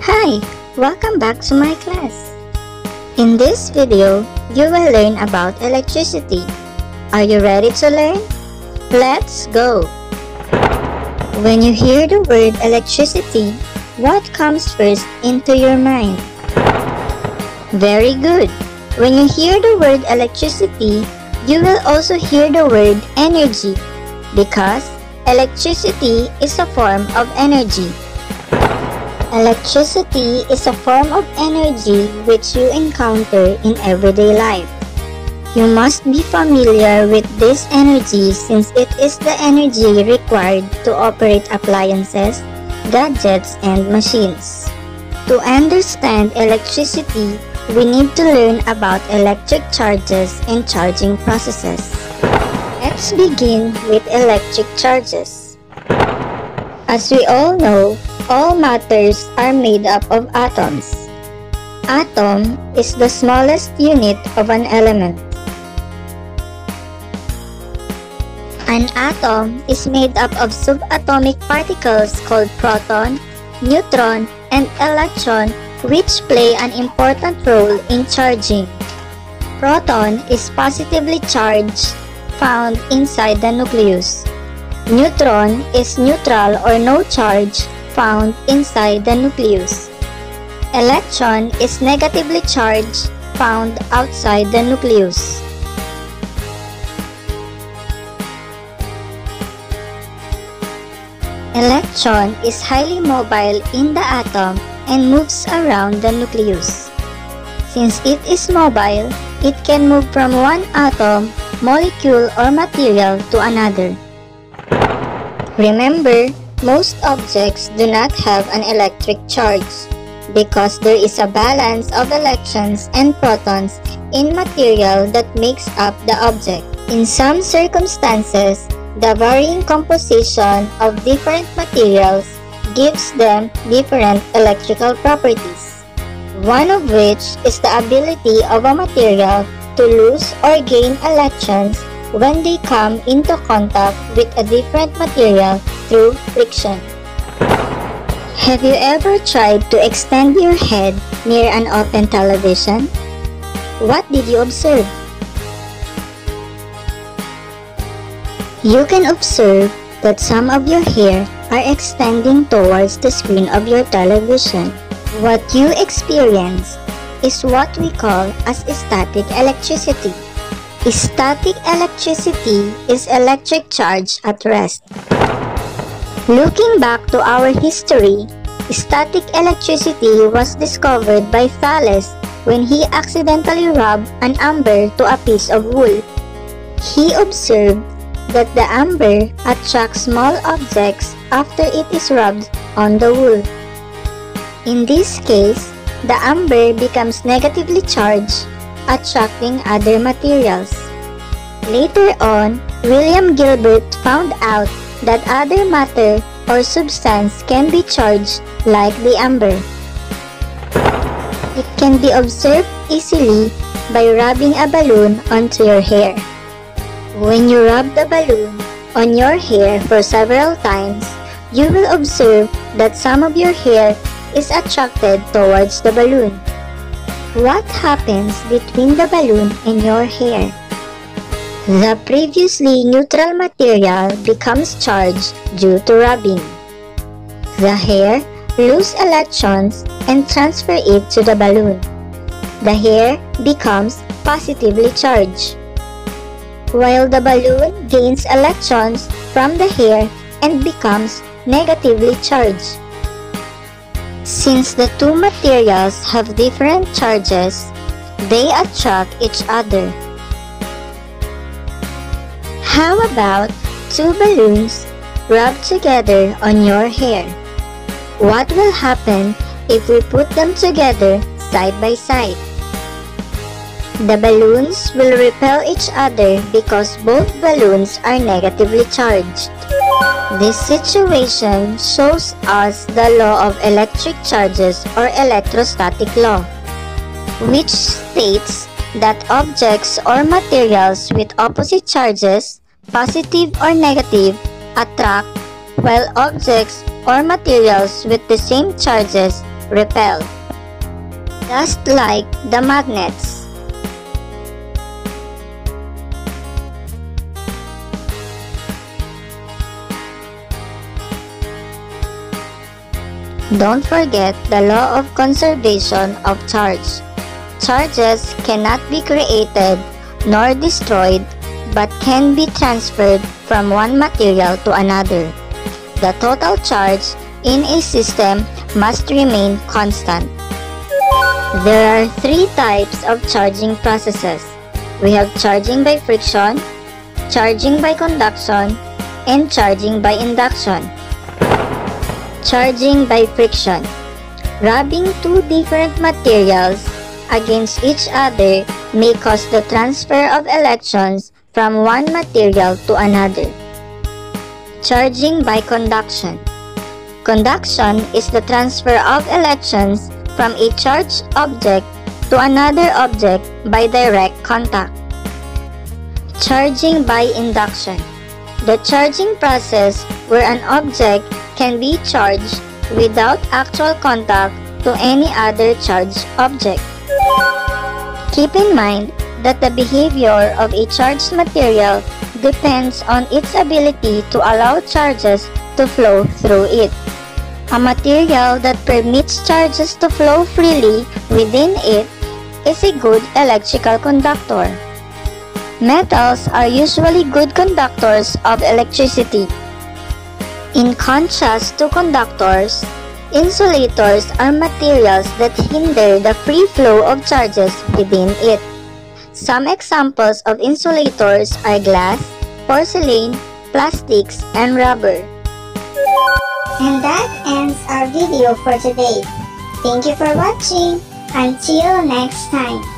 Hi, welcome back to my class. In this video, you will learn about electricity. Are you ready to learn? Let's go! When you hear the word electricity, what comes first into your mind? Very good! When you hear the word electricity, you will also hear the word energy because electricity is a form of energy. Electricity is a form of energy which you encounter in everyday life. You must be familiar with this energy since it is the energy required to operate appliances, gadgets, and machines. To understand electricity, we need to learn about electric charges and charging processes. Let's begin with electric charges. As we all know, all matters are made up of atoms. Atom is the smallest unit of an element. An atom is made up of subatomic particles called proton, neutron, and electron which play an important role in charging. Proton is positively charged found inside the nucleus. Neutron is neutral or no charge found inside the nucleus. Electron is negatively charged found outside the nucleus. Electron is highly mobile in the atom and moves around the nucleus. Since it is mobile, it can move from one atom, molecule, or material to another. Remember, most objects do not have an electric charge because there is a balance of electrons and protons in material that makes up the object. In some circumstances, the varying composition of different materials gives them different electrical properties, one of which is the ability of a material to lose or gain electrons when they come into contact with a different material through friction. Have you ever tried to extend your head near an open television? What did you observe? You can observe that some of your hair are extending towards the screen of your television. What you experience is what we call as static electricity. Static electricity is electric charge at rest. Looking back to our history, static electricity was discovered by Thales when he accidentally rubbed an amber to a piece of wool. He observed that the amber attracts small objects after it is rubbed on the wool. In this case, the amber becomes negatively charged, attracting other materials. Later on, William Gilbert found out that other matter or substance can be charged like the amber. It can be observed easily by rubbing a balloon onto your hair. When you rub the balloon on your hair for several times, you will observe that some of your hair is attracted towards the balloon. What happens between the balloon and your hair? The previously neutral material becomes charged due to rubbing. The hair loses electrons and transfer it to the balloon. The hair becomes positively charged while the balloon gains electrons from the hair and becomes negatively charged. Since the two materials have different charges, they attract each other. How about two balloons rubbed together on your hair? What will happen if we put them together side by side? The balloons will repel each other because both balloons are negatively charged. This situation shows us the law of electric charges or electrostatic law, which states that objects or materials with opposite charges, positive or negative, attract while objects or materials with the same charges repel. Just like the magnets. Don't forget the law of conservation of charge. Charges cannot be created nor destroyed but can be transferred from one material to another. The total charge in a system must remain constant. There are three types of charging processes. We have charging by friction, charging by conduction, and charging by induction. Charging by friction. Rubbing two different materials against each other may cause the transfer of electrons from one material to another. Charging by conduction. Conduction is the transfer of electrons from a charged object to another object by direct contact. Charging by induction. The charging process where an object can be charged without actual contact to any other charged object. Keep in mind that the behavior of a charged material depends on its ability to allow charges to flow through it. A material that permits charges to flow freely within it is a good electrical conductor. Metals are usually good conductors of electricity. In contrast to conductors, insulators are materials that hinder the free flow of charges within it. Some examples of insulators are glass, porcelain, plastics, and rubber. And that ends our video for today. Thank you for watching. Until next time.